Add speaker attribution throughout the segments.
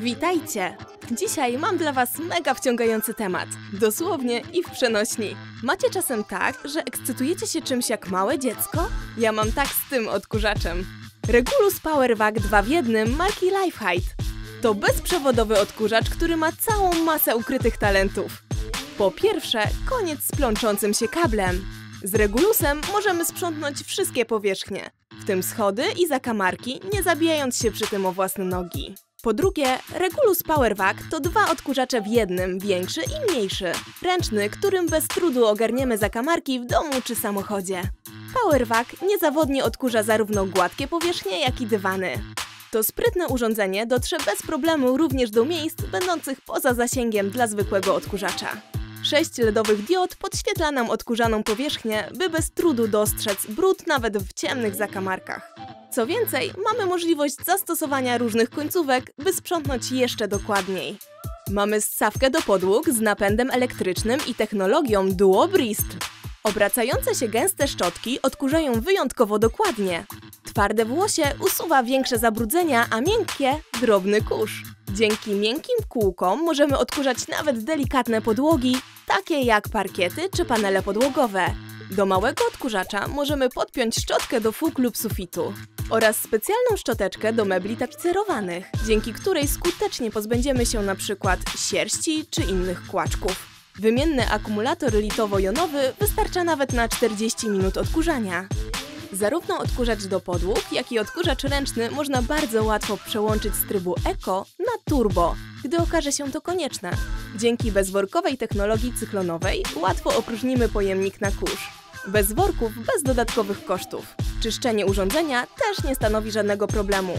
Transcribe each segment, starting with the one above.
Speaker 1: Witajcie! Dzisiaj mam dla Was mega wciągający temat. Dosłownie i w przenośni. Macie czasem tak, że ekscytujecie się czymś jak małe dziecko? Ja mam tak z tym odkurzaczem. Regulus PowerVac 2 w 1 marki Lifehide. To bezprzewodowy odkurzacz, który ma całą masę ukrytych talentów. Po pierwsze, koniec z plączącym się kablem. Z Regulusem możemy sprzątnąć wszystkie powierzchnie, w tym schody i zakamarki, nie zabijając się przy tym o własne nogi. Po drugie, Regulus PowerVac to dwa odkurzacze w jednym, większy i mniejszy. Ręczny, którym bez trudu ogarniemy zakamarki w domu czy samochodzie. PowerVac niezawodnie odkurza zarówno gładkie powierzchnie, jak i dywany. To sprytne urządzenie dotrze bez problemu również do miejsc będących poza zasięgiem dla zwykłego odkurzacza. Sześć LEDowych diod podświetla nam odkurzaną powierzchnię, by bez trudu dostrzec brud nawet w ciemnych zakamarkach. Co więcej, mamy możliwość zastosowania różnych końcówek, by sprzątnąć jeszcze dokładniej. Mamy ssawkę do podłóg z napędem elektrycznym i technologią Duo Bristol. Obracające się gęste szczotki odkurzają wyjątkowo dokładnie. Twarde włosie usuwa większe zabrudzenia, a miękkie – drobny kurz. Dzięki miękkim kółkom możemy odkurzać nawet delikatne podłogi, takie jak parkiety czy panele podłogowe. Do małego odkurzacza możemy podpiąć szczotkę do fug lub sufitu oraz specjalną szczoteczkę do mebli tapicerowanych, dzięki której skutecznie pozbędziemy się np. sierści czy innych kłaczków. Wymienny akumulator litowo-jonowy wystarcza nawet na 40 minut odkurzania. Zarówno odkurzacz do podłóg, jak i odkurzacz ręczny można bardzo łatwo przełączyć z trybu Eco na Turbo, gdy okaże się to konieczne. Dzięki bezworkowej technologii cyklonowej łatwo opróżnimy pojemnik na kurz. Bez worków, bez dodatkowych kosztów. Czyszczenie urządzenia też nie stanowi żadnego problemu.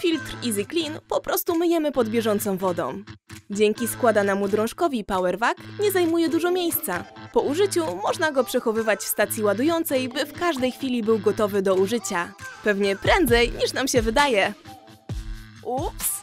Speaker 1: Filtr Easy Clean po prostu myjemy pod bieżącą wodą. Dzięki składanemu drążkowi PowerVac nie zajmuje dużo miejsca. Po użyciu można go przechowywać w stacji ładującej, by w każdej chwili był gotowy do użycia. Pewnie prędzej niż nam się wydaje. Ups!